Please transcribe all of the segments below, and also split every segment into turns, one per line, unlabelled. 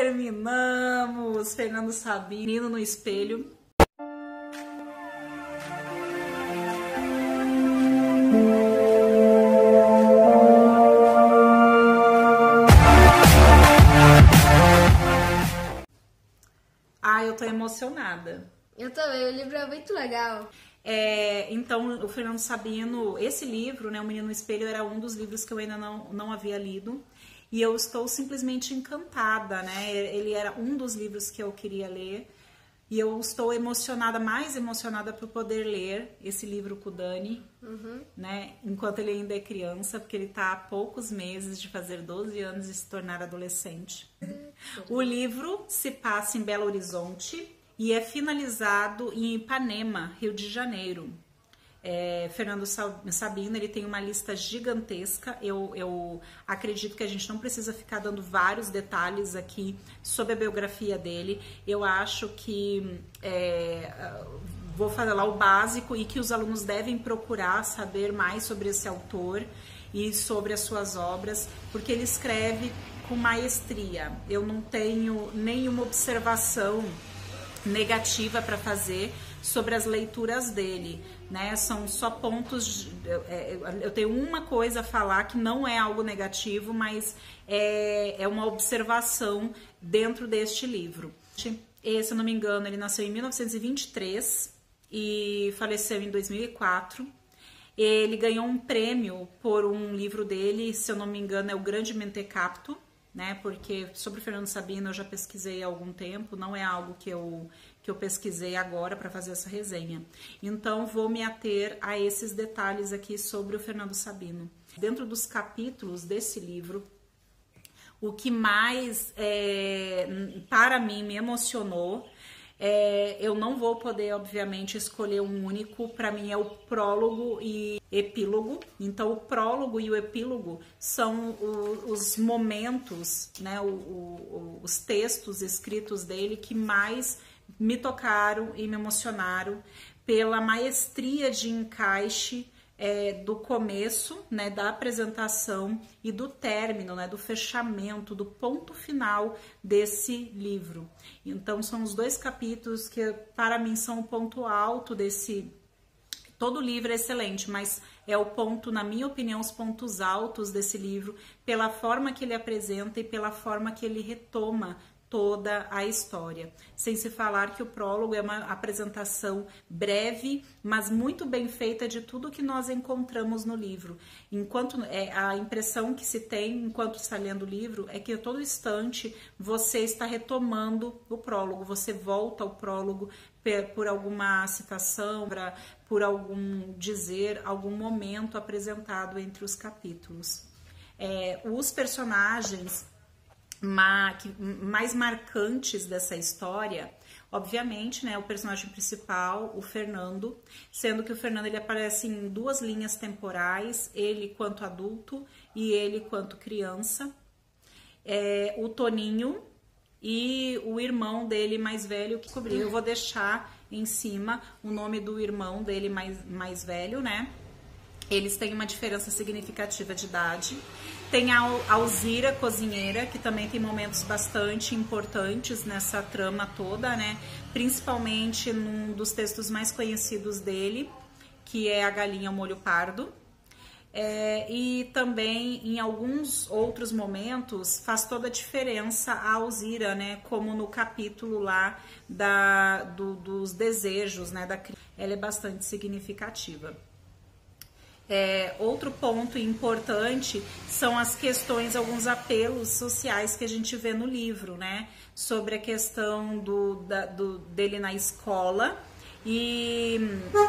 Terminamos! Fernando Sabino no espelho. Ah, eu tô emocionada.
Eu também, o livro é muito legal.
É, então, o Fernando Sabino, esse livro, né, O Menino no Espelho, era um dos livros que eu ainda não, não havia lido. E eu estou simplesmente encantada, né? Ele era um dos livros que eu queria ler. E eu estou emocionada, mais emocionada por poder ler esse livro com o Dani,
Uhum.
né? Enquanto ele ainda é criança, porque ele está há poucos meses de fazer 12 anos e se tornar adolescente. O livro se passa em Belo Horizonte e é finalizado em Ipanema, Rio de Janeiro. É, Fernando Sa- Sabino ele tem uma lista gigantesca. Eu, eu acredito que a gente não precisa ficar dando vários detalhes aqui sobre a biografia dele. Eu acho que é, vou falar o básico e que os alunos devem procurar saber mais sobre esse autor e sobre as suas obras, porque ele escreve com maestria. Eu não tenho nenhuma observação negativa para fazer sobre as leituras dele, né? São só pontos. é, eu tenho uma coisa a falar que não é algo negativo, mas é, é uma observação dentro deste livro. E, se eu não me engano, ele nasceu em 1923 e faleceu em 2004. Ele ganhou um prêmio por um livro dele, se eu não me engano, é o Grande Mentecapto, né? Porque sobre o Fernando Sabino eu já pesquisei há algum tempo, não é algo que eu, que eu pesquisei agora para fazer essa resenha. Então vou me ater a esses detalhes aqui sobre o Fernando Sabino. Dentro dos capítulos desse livro, o que mais é, para mim me emocionou é, eu não vou poder, obviamente, escolher um único. Para mim é o prólogo e epílogo. Então, o prólogo e o epílogo são o- os momentos, né, o- o- os textos escritos dele que mais me tocaram e me emocionaram pela maestria de encaixe é, do começo, né, da apresentação e do término, né, do fechamento, do ponto final desse livro. Então são os dois capítulos que para mim são o ponto alto desse Todo livro é excelente, mas é o ponto, na minha opinião, os pontos altos desse livro, pela forma que ele apresenta e pela forma que ele retoma toda a história. Sem se falar que o prólogo é uma apresentação breve, mas muito bem feita de tudo que nós encontramos no livro. Enquanto é a impressão que se tem enquanto está lendo o livro é que a todo instante você está retomando o prólogo, você volta ao prólogo por alguma citação, por algum dizer, algum momento apresentado entre os capítulos. É, os personagens mais marcantes dessa história, obviamente, né, o personagem principal, o Fernando, sendo que o Fernando ele aparece em duas linhas temporais, ele quanto adulto e ele quanto criança. É, o Toninho e o irmão dele mais velho que cobriu. Eu vou deixar em cima o nome do irmão dele mais, mais velho, né? Eles têm uma diferença significativa de idade. Tem a Al- Alzira, cozinheira, que também tem momentos bastante importantes nessa trama toda, né? Principalmente num dos textos mais conhecidos dele, que é A Galinha Molho Pardo. É, e também em alguns outros momentos faz toda a diferença a Alzira, né? Como no capítulo lá da, do- dos desejos, né? Da, ela é bastante significativa. É, outro ponto importante são as questões, alguns apelos sociais que a gente vê no livro, né? Sobre a questão do, da- do- dele na escola e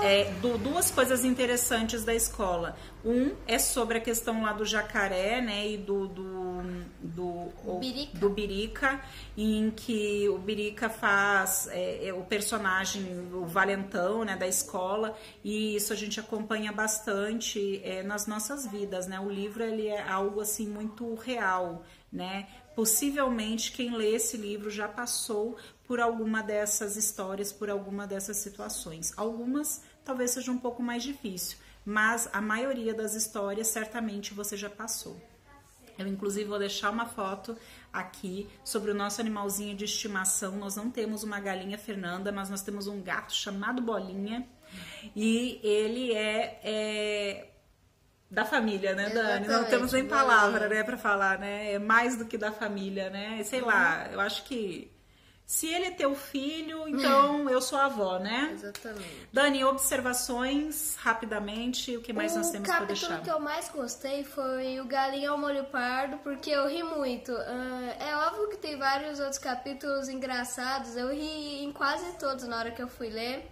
é, du- duas coisas interessantes da escola. Um é sobre a questão lá do jacaré, né? E do, do, do, o-
Birica.
do Birica, em que o Birica faz é, é, o personagem, o valentão né, da escola, e isso a gente acompanha bastante é, nas nossas vidas. Né? O livro ele é algo assim muito real. Né? Possivelmente quem lê esse livro já passou por alguma dessas histórias, por alguma dessas situações. Algumas talvez seja um pouco mais difícil, mas a maioria das histórias certamente você já passou. Eu, inclusive, vou deixar uma foto aqui sobre o nosso animalzinho de estimação. Nós não temos uma galinha Fernanda, mas nós temos um gato chamado Bolinha. E ele é, é da família, né, Dani? Não temos nem palavra, né, para falar, né? É mais do que da família, né? Sei lá, eu acho que se ele é teu filho, então eu sou a avó, né?
Exatamente.
Dani, observações rapidamente, o que mais
o
nós temos para deixar?
O capítulo que eu mais gostei foi o Galinha ao Molho Pardo, porque eu ri muito. Uh, é óbvio que tem vários outros capítulos engraçados, eu ri em quase todos na hora que eu fui ler.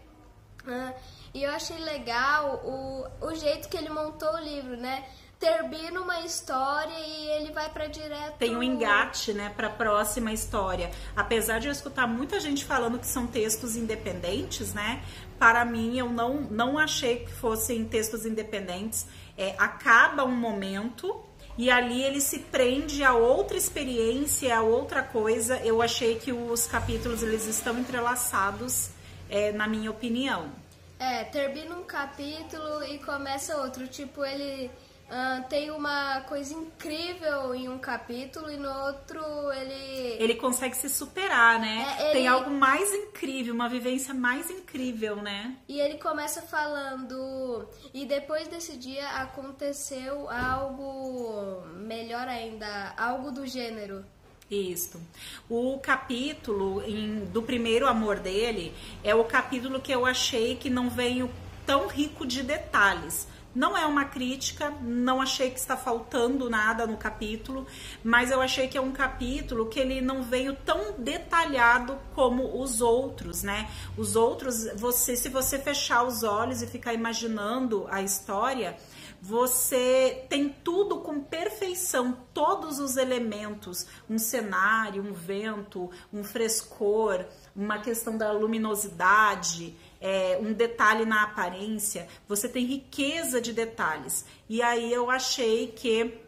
Uh, e eu achei legal o, o jeito que ele montou o livro, né? Termina uma história e ele vai para direto.
Tem um engate, né, para próxima história. Apesar de eu escutar muita gente falando que são textos independentes, né? Para mim, eu não, não achei que fossem textos independentes. É, acaba um momento e ali ele se prende a outra experiência, a outra coisa. Eu achei que os capítulos eles estão entrelaçados, é, na minha opinião.
É, termina um capítulo e começa outro. Tipo, ele Uh, tem uma coisa incrível em um capítulo e no outro ele.
Ele consegue se superar, né?
É, ele...
Tem algo mais incrível, uma vivência mais incrível, né?
E ele começa falando. E depois desse dia aconteceu algo melhor ainda, algo do gênero.
Isso. O capítulo em, do primeiro amor dele é o capítulo que eu achei que não veio tão rico de detalhes não é uma crítica, não achei que está faltando nada no capítulo, mas eu achei que é um capítulo que ele não veio tão detalhado como os outros, né? Os outros, você, se você fechar os olhos e ficar imaginando a história, você tem tudo com perfeição, todos os elementos, um cenário, um vento, um frescor, uma questão da luminosidade, é, um detalhe na aparência, você tem riqueza de detalhes. E aí eu achei que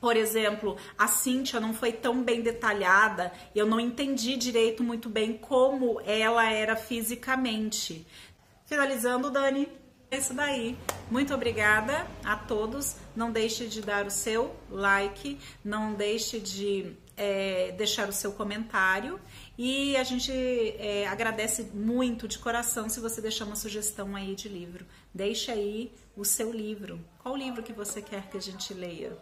por exemplo, a Cíntia não foi tão bem detalhada, eu não entendi direito muito bem como ela era fisicamente. Finalizando, Dani, é isso daí. Muito obrigada a todos. Não deixe de dar o seu like, não deixe de é, deixar o seu comentário e a gente é, agradece muito de coração se você deixar uma sugestão aí de livro. Deixe aí o seu livro. Qual livro que você quer que a gente leia?